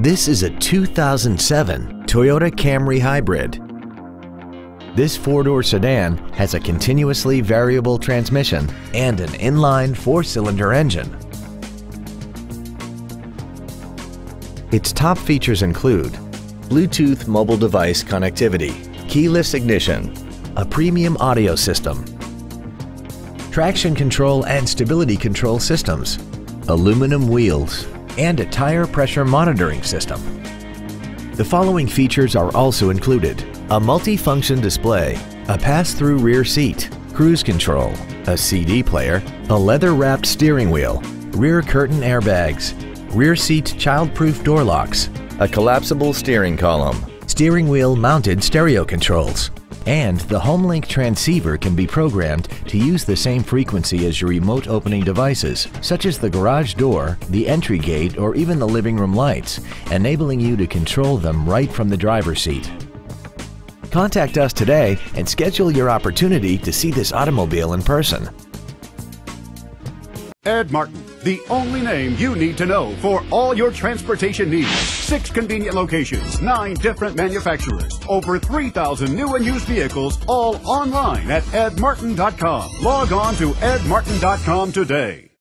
This is a 2007 Toyota Camry Hybrid. This four-door sedan has a continuously variable transmission and an inline four-cylinder engine. Its top features include Bluetooth mobile device connectivity, keyless ignition, a premium audio system, traction control and stability control systems, aluminum wheels, and a tire pressure monitoring system. The following features are also included. A multi-function display, a pass-through rear seat, cruise control, a CD player, a leather-wrapped steering wheel, rear curtain airbags, rear seat child-proof door locks, a collapsible steering column, steering wheel mounted stereo controls, and the HomeLink transceiver can be programmed to use the same frequency as your remote opening devices, such as the garage door, the entry gate, or even the living room lights, enabling you to control them right from the driver's seat. Contact us today and schedule your opportunity to see this automobile in person. Ed Martin, the only name you need to know for all your transportation needs. Six convenient locations, nine different manufacturers, over 3,000 new and used vehicles, all online at edmartin.com. Log on to edmartin.com today.